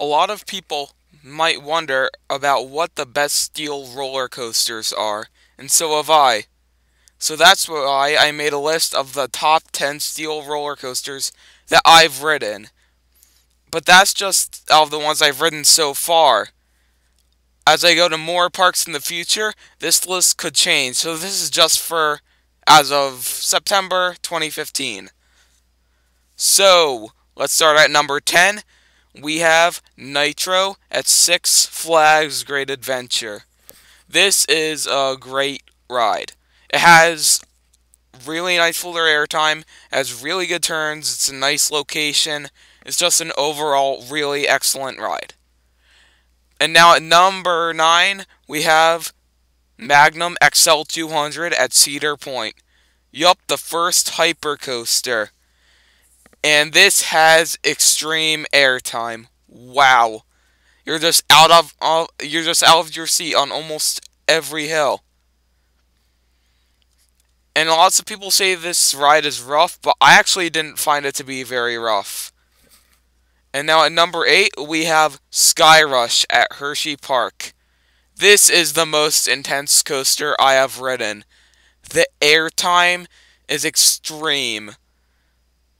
a lot of people might wonder about what the best steel roller coasters are, and so have I. So that's why I made a list of the top 10 steel roller coasters that I've ridden. But that's just of the ones I've ridden so far. As I go to more parks in the future, this list could change. So this is just for as of September 2015. So, let's start at number 10 we have Nitro at Six Flags Great Adventure. This is a great ride. It has really nice floater airtime, has really good turns, it's a nice location. It's just an overall really excellent ride. And now at number 9, we have Magnum XL200 at Cedar Point. Yup, the first hypercoaster and this has extreme airtime. Wow. You're just out of uh, you're just out of your seat on almost every hill. And lots of people say this ride is rough, but I actually didn't find it to be very rough. And now at number 8, we have Skyrush at Hersheypark. This is the most intense coaster I have ridden. The airtime is extreme.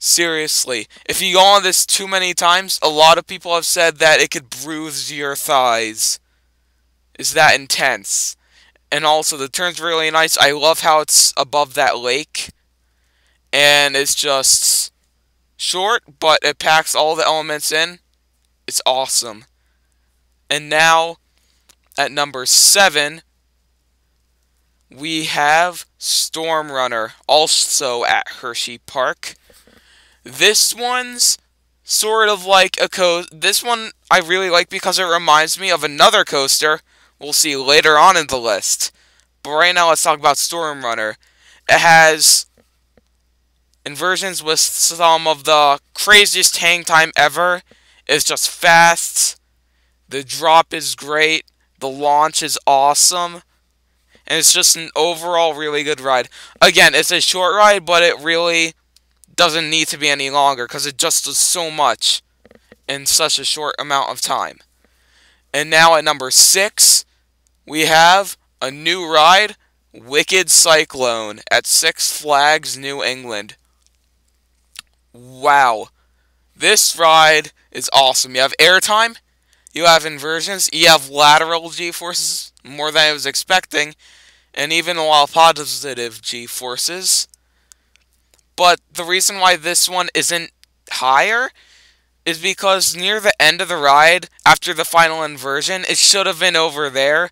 Seriously, if you go on this too many times, a lot of people have said that it could bruise your thighs. Is that intense? And also, the turn's really nice. I love how it's above that lake. And it's just short, but it packs all the elements in. It's awesome. And now, at number 7, we have Storm Runner, also at Hersheypark. This one's sort of like a coaster. This one I really like because it reminds me of another coaster we'll see later on in the list. But right now, let's talk about Storm Runner. It has inversions with some of the craziest hang time ever. It's just fast. The drop is great. The launch is awesome. And it's just an overall really good ride. Again, it's a short ride, but it really doesn't need to be any longer because it just does so much in such a short amount of time. And now at number six, we have a new ride, Wicked Cyclone at Six Flags New England. Wow. This ride is awesome. You have airtime, you have inversions, you have lateral g-forces, more than I was expecting, and even a lot of positive g-forces. But the reason why this one isn't higher is because near the end of the ride, after the final inversion, it should have been over there,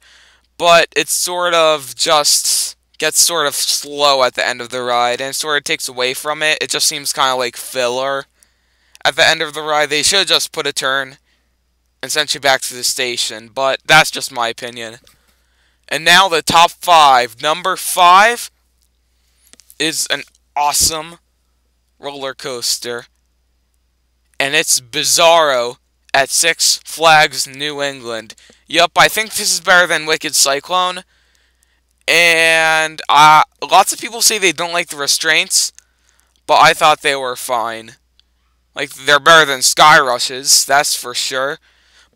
but it sort of just gets sort of slow at the end of the ride, and sort of takes away from it. It just seems kind of like filler. At the end of the ride, they should just put a turn and sent you back to the station, but that's just my opinion. And now the top five. Number five is an awesome roller coaster. And it's Bizarro at Six Flags New England. Yup, I think this is better than Wicked Cyclone. And uh, lots of people say they don't like the restraints, but I thought they were fine. Like, they're better than Skyrush's, that's for sure.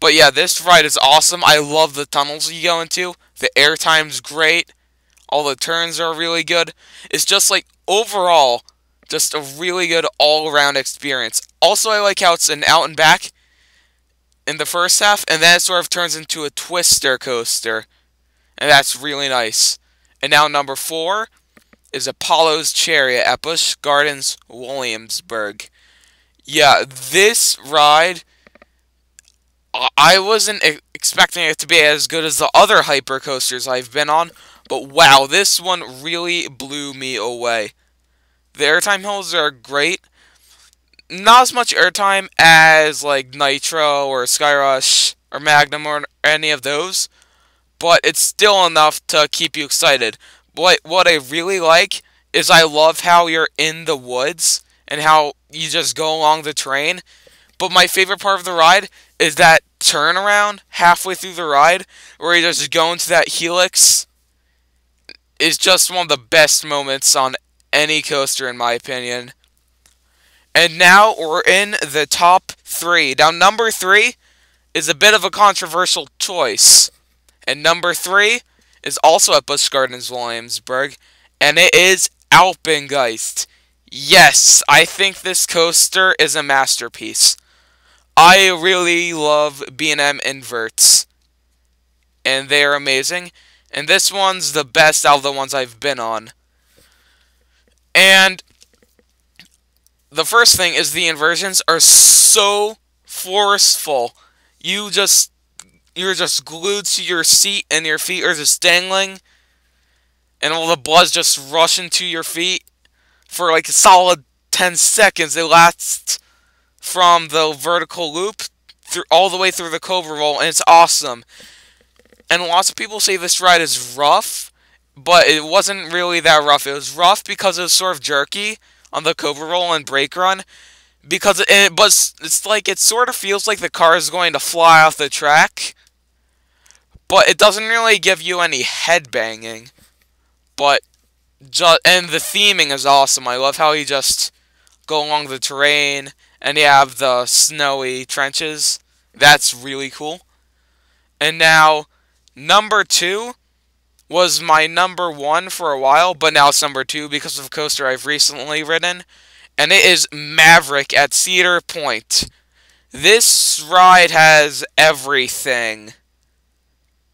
But yeah, this ride is awesome. I love the tunnels you go into. The airtime's great. All the turns are really good. It's just like overall, just a really good all-around experience. Also, I like how it's an out and back in the first half, and then it sort of turns into a twister coaster. And that's really nice. And now number four is Apollo's Chariot at Busch Gardens, Williamsburg. Yeah, this ride, I wasn't expecting it to be as good as the other hyper coasters I've been on, but wow, this one really blew me away. The airtime hills are great. Not as much airtime as like Nitro or Skyrush or Magnum or any of those, but it's still enough to keep you excited. What what I really like is I love how you're in the woods and how you just go along the train. But my favorite part of the ride is that turnaround halfway through the ride where you just go into that helix is just one of the best moments on any coaster, in my opinion. And now we're in the top three. Now, number three is a bit of a controversial choice. And number three is also at Busch Gardens, Williamsburg, and it is Alpengeist. Yes, I think this coaster is a masterpiece. I really love B&M inverts, and they are amazing. And this one's the best out of the ones I've been on. And the first thing is the inversions are so forceful. You just you're just glued to your seat and your feet are just dangling and all the blood's just rushing to your feet for like a solid 10 seconds. It lasts from the vertical loop through all the way through the Cobra roll and it's awesome. And lots of people say this ride is rough, but it wasn't really that rough. It was rough because it was sort of jerky on the Cobra roll and brake run because it, but it's like it sort of feels like the car is going to fly off the track but it doesn't really give you any head banging. But just and the theming is awesome. I love how you just go along the terrain and you have the snowy trenches. That's really cool. And now number two was my number one for a while, but now it's number two because of a coaster I've recently ridden, and it is Maverick at Cedar Point. This ride has everything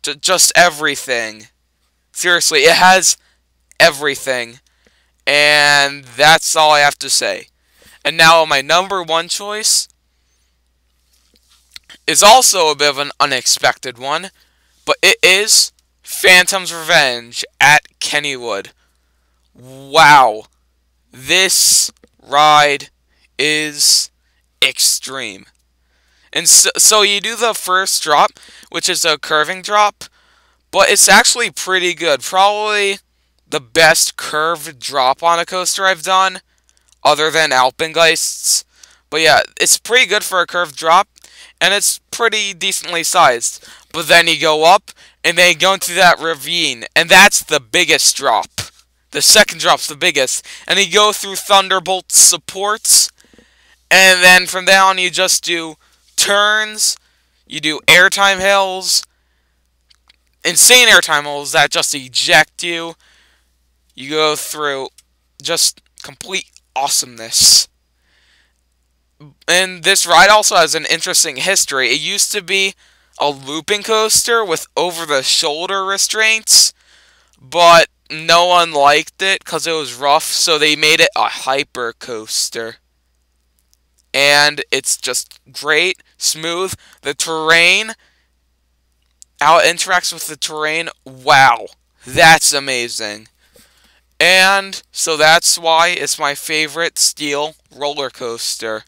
just everything. Seriously, it has everything. And that's all I have to say. And now my number one choice is also a bit of an unexpected one, but it is Phantom's Revenge at Kennywood. Wow. This ride is extreme. And so, so you do the first drop, which is a curving drop, but it's actually pretty good. Probably the best curved drop on a coaster I've done, other than Alpengeists. But yeah, it's pretty good for a curved drop, and it's pretty decently sized. But then you go up, and then you go into that ravine, and that's the biggest drop. The second drop's the biggest. And you go through Thunderbolt supports, and then from there on you just do turns, you do airtime hills, insane airtime hills that just eject you. You go through just complete awesomeness. And this ride also has an interesting history. It used to be a looping coaster with over-the-shoulder restraints, but no one liked it because it was rough, so they made it a hyper coaster and it's just great, smooth. The terrain, how it interacts with the terrain, wow, that's amazing. And so that's why it's my favorite steel roller coaster.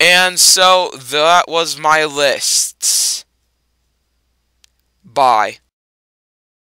And so that was my list. Bye.